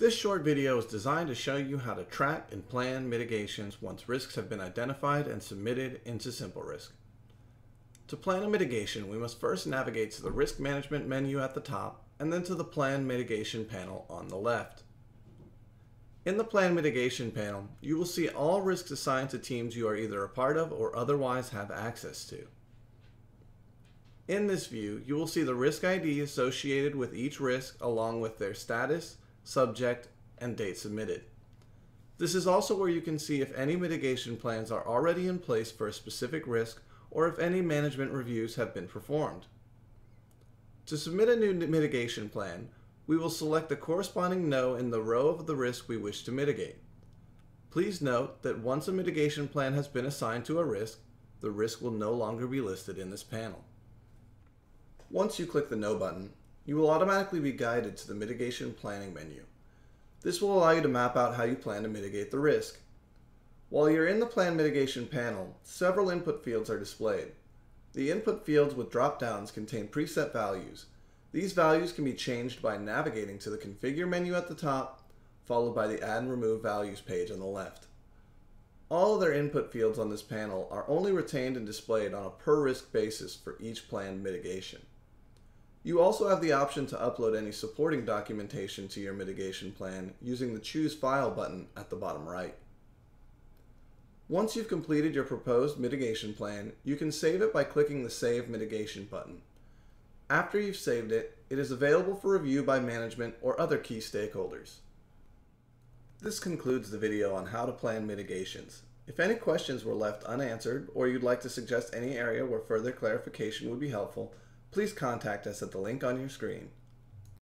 This short video is designed to show you how to track and plan mitigations once risks have been identified and submitted into SimpleRisk. To plan a mitigation, we must first navigate to the Risk Management menu at the top and then to the Plan Mitigation panel on the left. In the Plan Mitigation panel, you will see all risks assigned to teams you are either a part of or otherwise have access to. In this view, you will see the risk ID associated with each risk along with their status, subject, and date submitted. This is also where you can see if any mitigation plans are already in place for a specific risk or if any management reviews have been performed. To submit a new mitigation plan, we will select the corresponding no in the row of the risk we wish to mitigate. Please note that once a mitigation plan has been assigned to a risk, the risk will no longer be listed in this panel. Once you click the No button, you will automatically be guided to the Mitigation Planning menu. This will allow you to map out how you plan to mitigate the risk. While you're in the Plan Mitigation panel, several input fields are displayed. The input fields with drop-downs contain preset values. These values can be changed by navigating to the Configure menu at the top, followed by the Add and Remove Values page on the left. All other input fields on this panel are only retained and displayed on a per risk basis for each planned mitigation. You also have the option to upload any supporting documentation to your mitigation plan using the Choose File button at the bottom right. Once you've completed your proposed mitigation plan, you can save it by clicking the Save Mitigation button. After you've saved it, it is available for review by management or other key stakeholders. This concludes the video on how to plan mitigations. If any questions were left unanswered or you'd like to suggest any area where further clarification would be helpful, please contact us at the link on your screen.